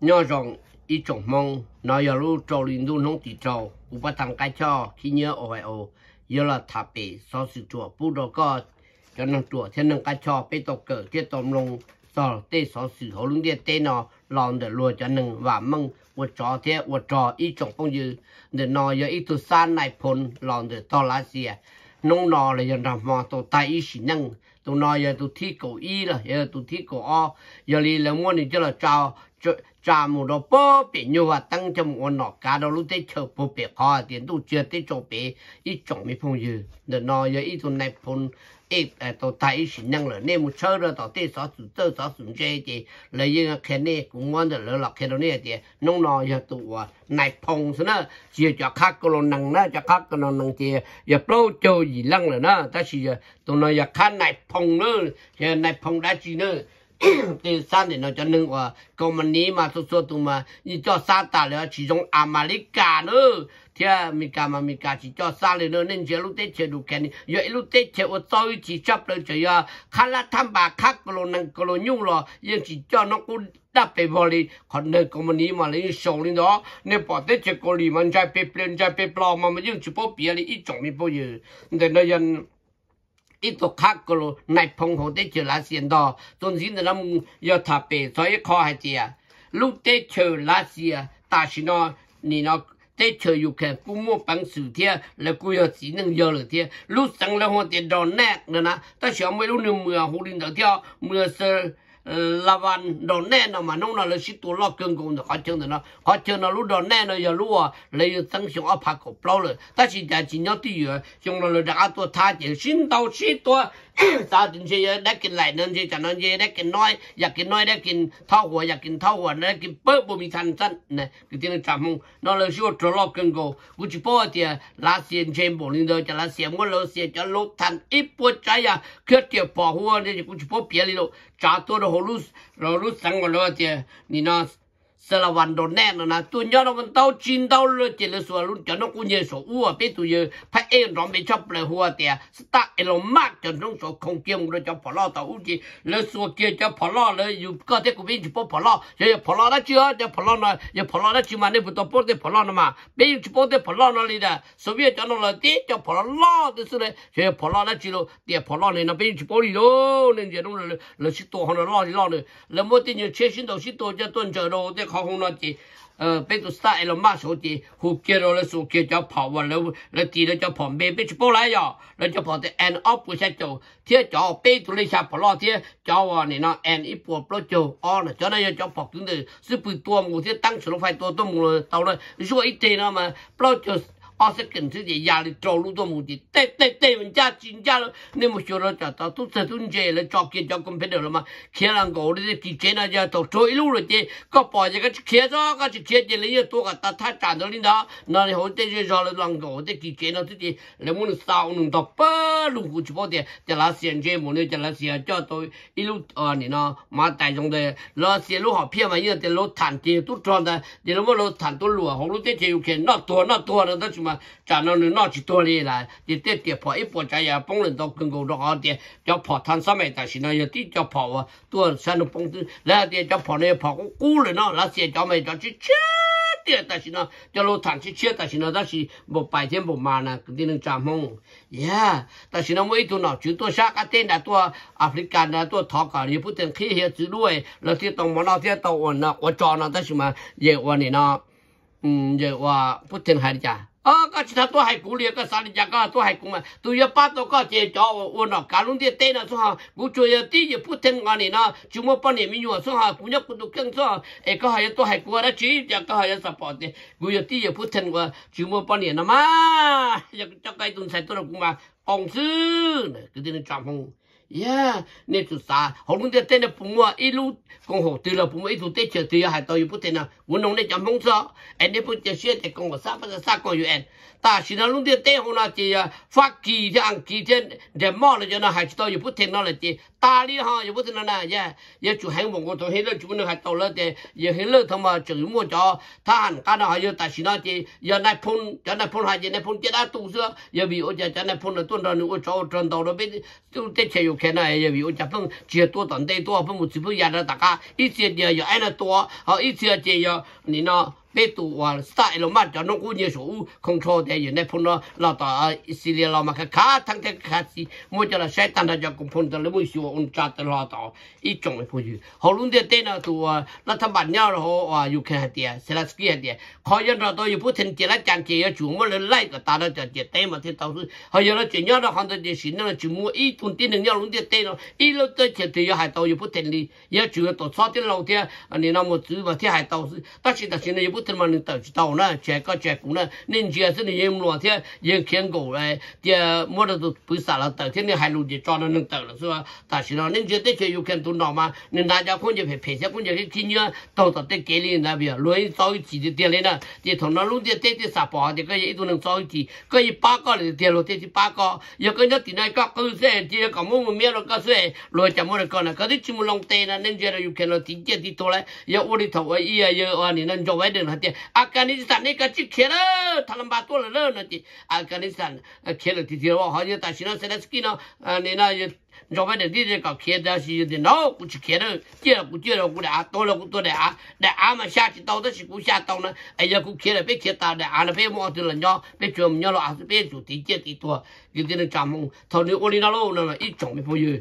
nhỏ rộng ít trồng mong nó giờ lúc trâu linh đu nông tỷ trâu. Cũng bắt thằng cái cho, khi nhớ ở hải ô giờ là thạp bể so sự chùa bù đồ co. Cho năng chùa thiên năng cái cho bê tộc cờ kia tôm lông. So tê so sự hậu lưng điện tê nó lòng để lùa cho năng và mong một trò thế một trò ít trồng phong dư. Để nó giờ ít tu san này phun lòng để to lá xìa. Nông nọ là giờ làm mò tổ tay ít xí năng tụi nó giờ tụi thi cổ y là, giờ tụi thi cổ o. Giờ li là muốn thì cho là trao chào một đồ bó bị nhau và tăng cho một nọ cả đó, lúc tết chờ bố bị khó, tiền tu chưa tết chỗ bị, ít chọn mấy phong dư. Để nọ giờ ít tuần này phong ít tổ tài ý sĩ năng rồi nên một chơi rồi tổ tết sáu sáu tơ sáu chủ chơi thì lấy những cái này cũng ngon được lỡ lọc cái đó này thì nông nọ giờ tụ à, này phong thế nữa chỉ cho khác cái năng nữa cho khác cái năng thì giờ bao chơi gì lăng rồi đó, ta chỉ tụ nó giờ khác này phong nữa, giờ này phong đã chỉ nữa. từ sáng để nó cho nâng ở công mình ní mà số số tụ mà như cho xa tả là chỉ trong America nữa. Thì mình cả mà mình cả chỉ cho xa lên nữa nên chỉ lúc tết chơi đủ kẹn giờ lúc tết chơi ở tối chỉ chấp lên chơi giờ khá tham bà khác cái lô năng cái lô nhung rồi nhưng chỉ cho nó cũng đáp về vào còn nơi công mình ní mà lấy sầu lên đó. Nên bỏ tết chơi cô lì mà chạy bếp lên chạy bếp lò mà mình dùng chụp bia đi ít chồng mình bao giờ để nó dân ít tổ khác cơ lo này phong hồ tế chờ lá xiên đó tôn xin là mùng yo thà bề soi khó hay gì lúc tế chờ lá xiên ta xin nó, nì nó, tế chờ yêu khen cú mua bằng sự thế là cú yo chỉ năng yo là thế lúc sáng là hồ tế đòn nẹt nữa nè ta xem mấy lúc nửa mưa hồ linh đầu theo mưa sơ 拉完到奶了嘛弄了那许多老公公的，好听的了，好听的路到奶了一路啊，那有真相啊，怕搞不了了。但 kuchunana, kuchunalu. sao đến chơi đã kinh lại nên chơi chẳng nên chơi đã kinh nóiอยากกินน้อยได้กินเท่าหัวอยากกินเท่าหัวได้กินเปิ๊บบ่มีทันสั้นนะคือที่นั่นจำมึงนั่นเลยชื่อตัวลอกกันกูกูจะบอกเดียลาเซียนเชมบอกนี่เดียวจะลาเซียนว่าเราเซียจะลดทันอีปวดใจอ่ะเคือเดียวพอหัวเนี่ยกูจะบอกเปลี่ยนเลยจ่าตัวเราหูรู้เรารู้สังว่าเราเดียนี่นะ sẽ là hoàn đồ nè nó nè tôi nhớ nó còn tao chín tao rồi chỉ là số luôn cho nó cũng nhiều số u à biết tôi เอ็นร้อมไปชอบเลยหัวเตียสตาเอลมากจนนุ่งสคงเกี่ยมเราจะพอลอต่ออุจิเลยสัวเกี่ยจะพอลอเลยอยู่ก็เด็กกูวิ่งจะพอพอลอจะพอลอได้เชื่อจะพอลอหน่จะพอลอได้ชิมาเนี่ยบุตรปอดได้พอลอหนะอยมาเป็นชิปอดได้พอลอหน่อยเลยนะสวีจะนอนเลยที่จะพอลอที่สุดเลยจะพอลอได้ชิโลเตียพอลอเนี่ยนะเป็นชิปอดอีโลเนี่ยจะนุ่งเลยเลยชิโตหันลอที่ลอเนี่ยแล้วเมื่อที่เนี่ยเชื่อชินโตชิโตจะต้นเจอโลเด็กเขคงนอนจี 他站到领导，那以后这就说了人个的给钱了自己，那么少弄到八路过去跑的，在那现在么呢？在那现叫到一路啊，你呢马带中的，那些路好偏嘛，因为在路谈的都装的，你那么 路谈都路啊，后路这些 Channa neno 跌破一波，咱 lela di tepi 跑摊上 epo chaya ponglentok kenggondok odi chopo thansame tashina yati chopo wa tuwa sanupong tu la di chopo lepo kuku leno lasi echome chachi. Ừ về qua bút tiền hai chả ờ cái chỉ tôi hay cú liệt cái sao đi cái tôi hay cú mà tôi yêu bắt tôi có chế cho tôi nó cả luôn đi tên nó số ha cú chơi yêu tí yêu phụ thân cái này nó chúng mà bao nhiêu mình dùng số ha cú nhớ cú tôi kêu số ấy cái hay tôi hay cú đó chỉ cho cái hay support đi cú yêu tí yêu phụ thân cái chúng mà bao nhiêu nó mà cho cho cái tuần sai tôi nó cũng mà ông sư cái tiếng chạm không yeah. Nè tụ sa hầu luôn tết tết là phụ mua ít lúc con học từ là phụ mua ít lúc tết chờ từ hai tàu bút tết là muốn nông nè chẳng mong sợ anh nè phụ tết xuyên thì con học sao bây giờ sao con yêu anh ta chỉ là luôn tết tết hôm nay chỉ à, phát kỳ thì ăn kỳ thì để mò là cho nó hai tàu bút tết nó là chỉ ta đi ha bút tết nó là, yeah. Yeah chủ hàng mong con tôi hết rồi chủ nó hai tàu là thì giờ hết rồi thằng mà chủ mua cho. Ta hẳn cái nào giờ ta chỉ nói chỉ giờ này phun cho này phun hai giờ này phun chết đã tụ xưa. Giờ bị ô giờ cho này phun là tuần nào nữa cho trần tàu rồi biết. Tết chơi 别就得钱有看那也比我家碰接多等得多，碰我只不压着大家一些的要挨得多， 好一些的要你那。bé tụ và sai lo mà cho nó cũng nhiều số không cho để hiện nay phun nó là ta xí liền là mà cái cá thằng thế cá gì mỗi cho là sai tan là cho cũng phun tới lấy mỗi số ông cha tới là ta ít trong cái phun gì họ luôn để tên là tụ là thằng bạn nhau rồi họ yêu khen hạt tiền sẽ là ski hạt tiền họ giờ nó tôi yêu phun tiền là chẳng chỉ chủ mua lên lại cái ta nó cho tiền tên mà thế tao họ giờ nó chỉ nhau nó không được tiền xin nó chỉ mua ít phun tiền nhau luôn để tên nó ít lúc tới tiền thì hai tao yêu phun tiền đi giờ chủ yếu tổ sáu tiền lâu tiền anh em một chữ và thế hai tao ta chỉ ta xin là yêu phun tiền mà nên Tàu tàu nè, trẻ có trẻ cũng nè. Nên trẻ sẽ nên em luôn thế em khiên cổ này thì mua được bữa sáng là tàu thế nên hai lũ thì cho nó nên tàu là sao ta chỉ nói, nên trẻ tới chơi yêu khiên tụi mà, nên đa gia quân chỉ phải phải sẽ quân chỉ khi nhớ, tàu tập để kế liền là bây giờ sau chỉ thì tiền lên nè. Thì thằng nó luôn thì tới thì sạp bỏ, thì cái gì tụi nó sau chỉ cái gì ba cái là tiền luôn thì ba cái giờ cái nhất thì này các cái sẽ thì có mua một miếng rồi cái sẽ rồi chẳng mua được cái này cái gì chỉ mua lòng tiền là nên trẻ là yêu khiên là thì tiền thì thôi. Giờ ôi đi thầu ấy giờ ở này nên cho vậy được này ba tuổi rồi nó thì Afghanistan kia là thì thì họ giờ ta xin nó sẽ là skin nó nên là rồi bây giờ đi cái kia đó thì thì nó cũng chỉ kia đó kia là cũng kia là cũng đã tôi là cũng tôi đã đã à mà xa chỉ tàu đó chỉ cũng xa tàu nữa ấy giờ cũng kia là biết kia ta đã à là biết mua từ là nhau biết chùm nhau là biết chủ tí kia tí tua cái cái nó chạm mông thằng này ô đi nó lâu nó là ít chồng mới bao nhiêu